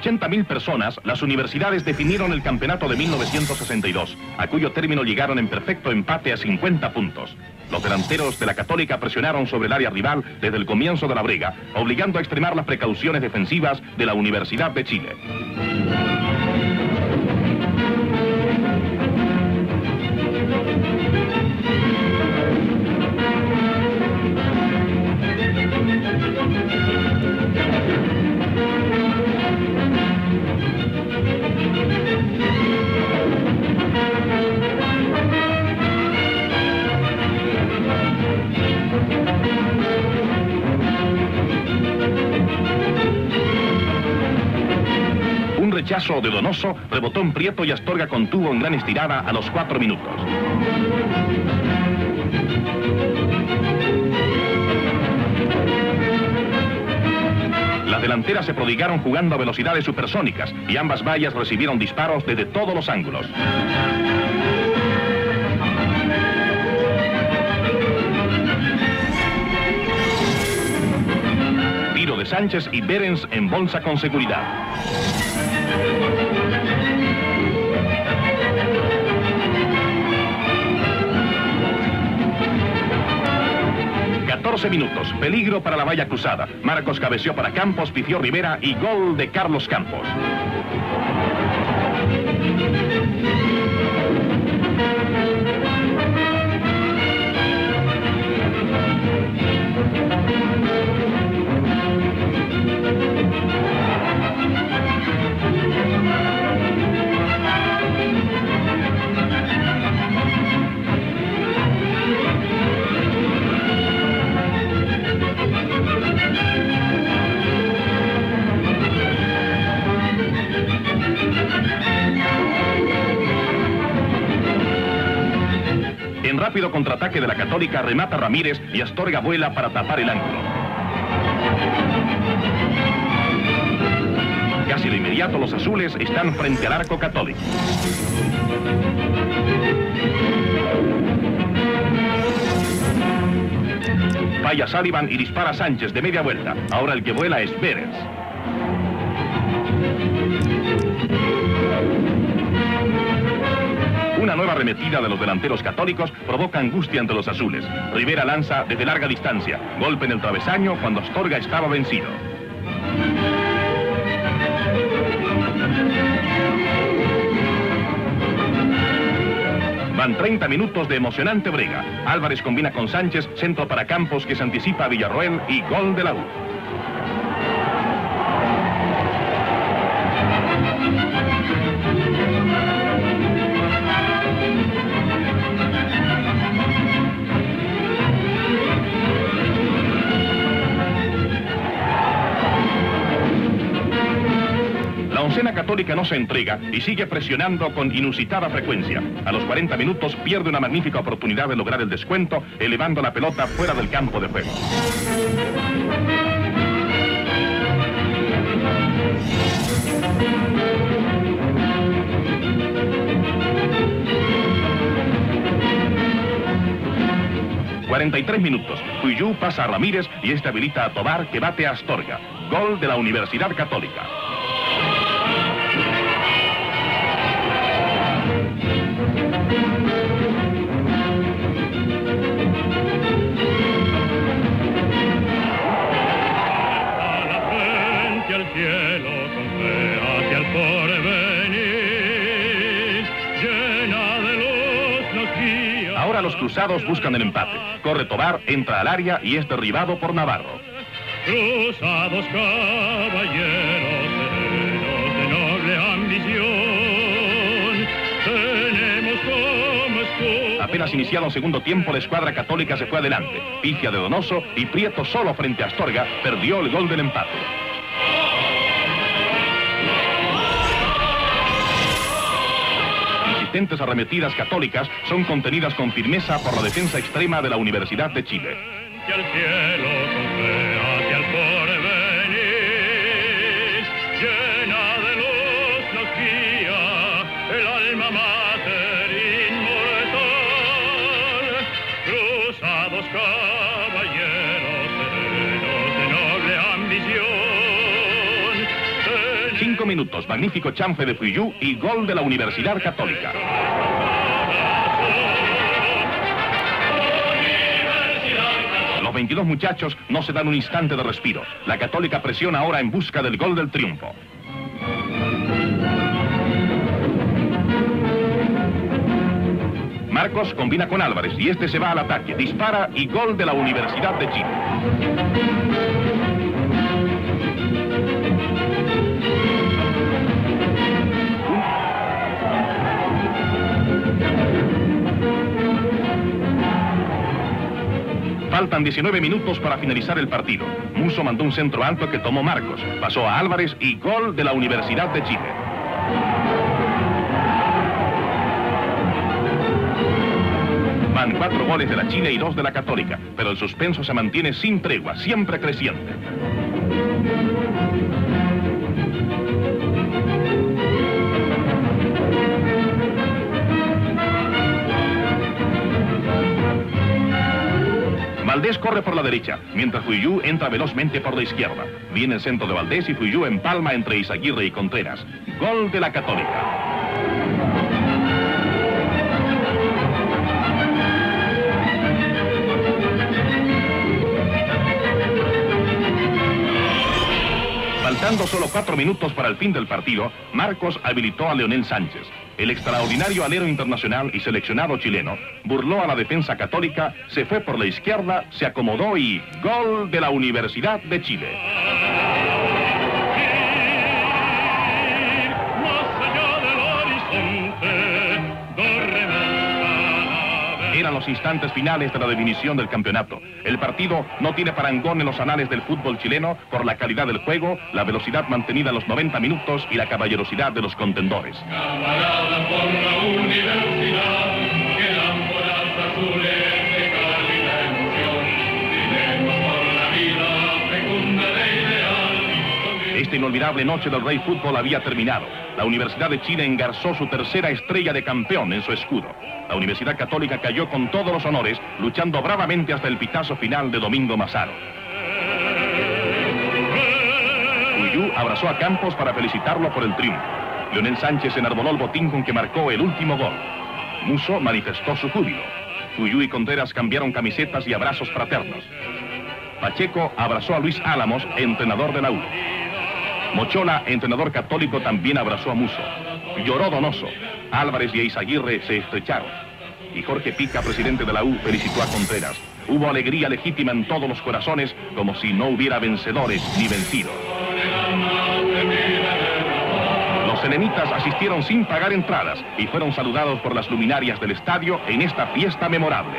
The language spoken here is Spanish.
80.000 personas, las universidades definieron el campeonato de 1962, a cuyo término llegaron en perfecto empate a 50 puntos. Los delanteros de la Católica presionaron sobre el área rival desde el comienzo de la brega, obligando a extremar las precauciones defensivas de la Universidad de Chile. Rechazo de Donoso rebotó en Prieto y Astorga contuvo en gran estirada a los cuatro minutos. Las delanteras se prodigaron jugando a velocidades supersónicas y ambas vallas recibieron disparos desde todos los ángulos. Tiro de Sánchez y Berens en bolsa con seguridad. 14 minutos. Peligro para la valla cruzada. Marcos cabeció para Campos, pifió Rivera y gol de Carlos Campos. Rápido contraataque de la Católica remata Ramírez y Astorga vuela para tapar el ángulo. Casi de inmediato los azules están frente al arco católico. Falla Sullivan y dispara Sánchez de media vuelta. Ahora el que vuela es Pérez. Una nueva arremetida de los delanteros católicos provoca angustia ante los azules. Rivera lanza desde larga distancia. Golpe en el travesaño cuando Astorga estaba vencido. Van 30 minutos de emocionante brega. Álvarez combina con Sánchez, centro para Campos que se anticipa a Villarroel y gol de la U. Cena Católica no se entrega y sigue presionando con inusitada frecuencia. A los 40 minutos pierde una magnífica oportunidad de lograr el descuento, elevando la pelota fuera del campo de juego. ...43 minutos... Cuyú pasa a Ramírez y habilita a Tobar que bate a Astorga. Gol de la Universidad Católica. Ahora los cruzados buscan el empate. Corre Tobar, entra al área y es derribado por Navarro. Cruzados caballeros de noble ambición, tenemos como Apenas iniciado el segundo tiempo, la escuadra católica se fue adelante. Pigia de Donoso y Prieto solo frente a Astorga perdió el gol del empate. arremetidas católicas son contenidas con firmeza por la defensa extrema de la Universidad de Chile. Minutos, magnífico chanfe de Fuyú y gol de la Universidad Católica. Los 22 muchachos no se dan un instante de respiro. La Católica presiona ahora en busca del gol del triunfo. Marcos combina con Álvarez y este se va al ataque, dispara y gol de la Universidad de Chile. Faltan 19 minutos para finalizar el partido. Muso mandó un centro alto que tomó Marcos. Pasó a Álvarez y gol de la Universidad de Chile. Van cuatro goles de la Chile y dos de la Católica, pero el suspenso se mantiene sin tregua, siempre creciente. Valdés corre por la derecha, mientras Fuyú entra velozmente por la izquierda. Viene el centro de Valdés y Fuyú empalma entre Izaguirre y Contreras. Gol de la Católica. Faltando solo cuatro minutos para el fin del partido, Marcos habilitó a Leonel Sánchez. El extraordinario alero internacional y seleccionado chileno burló a la defensa católica, se fue por la izquierda, se acomodó y gol de la Universidad de Chile. Eran los instantes finales de la definición del campeonato. El partido no tiene parangón en los anales del fútbol chileno por la calidad del juego, la velocidad mantenida en los 90 minutos y la caballerosidad de los contendores. Inolvidable noche del Rey Fútbol había terminado. La Universidad de Chile engarzó su tercera estrella de campeón en su escudo. La Universidad Católica cayó con todos los honores, luchando bravamente hasta el pitazo final de Domingo Mazaro. Uyú abrazó a Campos para felicitarlo por el triunfo. Leonel Sánchez enarboló el botín con que marcó el último gol. Muso manifestó su júbilo. Uyú y Contreras cambiaron camisetas y abrazos fraternos. Pacheco abrazó a Luis Álamos, entrenador de la. Mochola, entrenador católico, también abrazó a Muso. Lloró Donoso. Álvarez y Eizaguirre se estrecharon. Y Jorge Pica, presidente de la U, felicitó a Contreras. Hubo alegría legítima en todos los corazones, como si no hubiera vencedores ni vencidos. Los selenitas asistieron sin pagar entradas y fueron saludados por las luminarias del estadio en esta fiesta memorable.